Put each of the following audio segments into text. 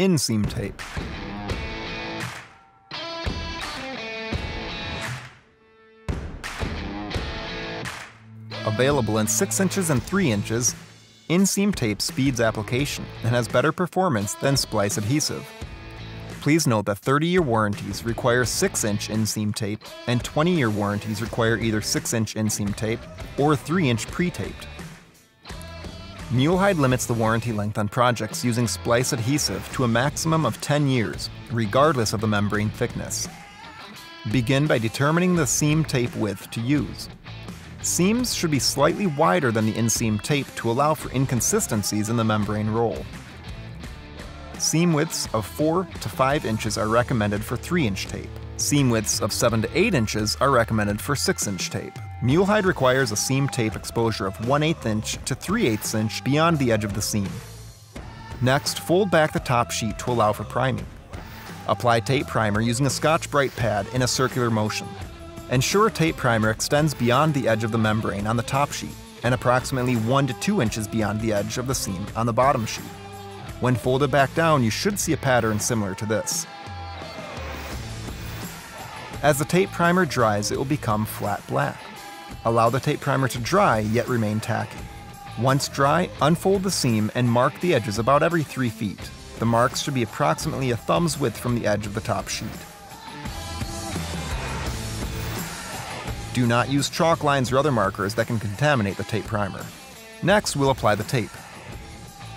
inseam tape. Available in 6 inches and 3 inches, inseam tape speeds application and has better performance than splice adhesive. Please note that 30 year warranties require 6 inch inseam tape, and 20 year warranties require either 6 inch inseam tape or 3 inch pre taped. Mulehide limits the warranty length on projects using splice adhesive to a maximum of 10 years, regardless of the membrane thickness. Begin by determining the seam tape width to use. Seams should be slightly wider than the inseam tape to allow for inconsistencies in the membrane roll. Seam widths of 4 to 5 inches are recommended for 3 inch tape. Seam widths of 7 to 8 inches are recommended for 6 inch tape. Mulehide requires a seam tape exposure of 1 8 inch to 3 8 inch beyond the edge of the seam. Next, fold back the top sheet to allow for priming. Apply tape primer using a Scotch-Brite pad in a circular motion. Ensure tape primer extends beyond the edge of the membrane on the top sheet and approximately 1 to 2 inches beyond the edge of the seam on the bottom sheet. When folded back down, you should see a pattern similar to this. As the tape primer dries, it will become flat black. Allow the tape primer to dry, yet remain tacky. Once dry, unfold the seam and mark the edges about every 3 feet. The marks should be approximately a thumb's width from the edge of the top sheet. Do not use chalk lines or other markers that can contaminate the tape primer. Next, we'll apply the tape.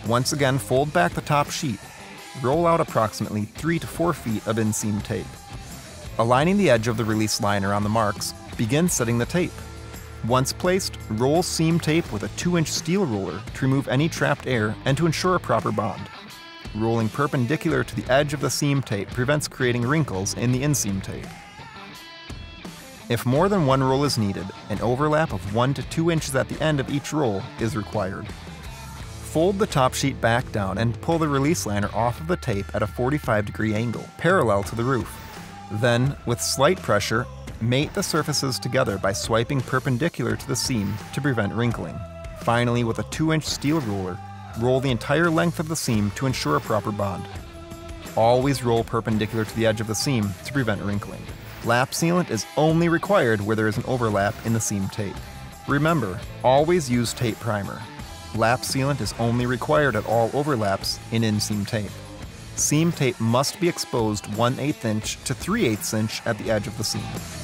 Once again, fold back the top sheet. Roll out approximately 3 to 4 feet of inseam tape. Aligning the edge of the release liner on the marks, begin setting the tape. Once placed, roll seam tape with a 2-inch steel roller to remove any trapped air and to ensure a proper bond. Rolling perpendicular to the edge of the seam tape prevents creating wrinkles in the inseam tape. If more than one roll is needed, an overlap of 1 to 2 inches at the end of each roll is required. Fold the top sheet back down and pull the release liner off of the tape at a 45 degree angle, parallel to the roof. Then, with slight pressure, mate the surfaces together by swiping perpendicular to the seam to prevent wrinkling. Finally, with a 2 inch steel roller, roll the entire length of the seam to ensure a proper bond. Always roll perpendicular to the edge of the seam to prevent wrinkling. Lap sealant is only required where there is an overlap in the seam tape. Remember, always use tape primer. Lap sealant is only required at all overlaps in inseam tape. Seam tape must be exposed 1 8 inch to 3 8 inch at the edge of the seam.